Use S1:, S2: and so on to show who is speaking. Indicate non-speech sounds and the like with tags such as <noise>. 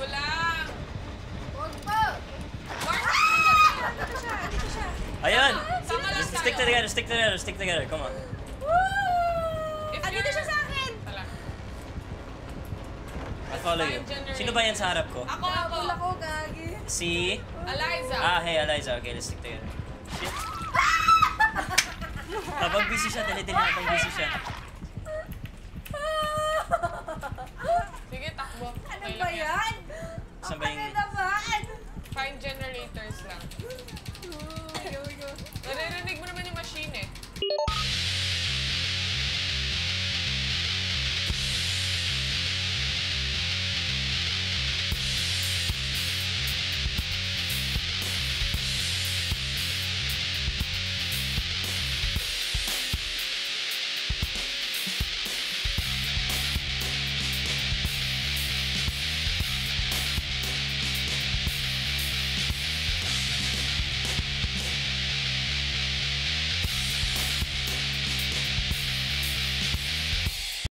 S1: Ah! Ayan!
S2: Just stick together, stick together, stick together. Come on.
S3: Andito siya sa akin!
S2: I'll follow you. Sino ba yan sa harap ko?
S1: Ako, ako.
S3: Ako, gagi.
S2: Si?
S1: Eliza.
S2: Ah, hey, Eliza. Okay, let's stick together. Shit. <laughs> Habang busy siya, dali-dali habang busy siya.
S3: meters
S1: lang.
S2: Narinig
S3: mo naman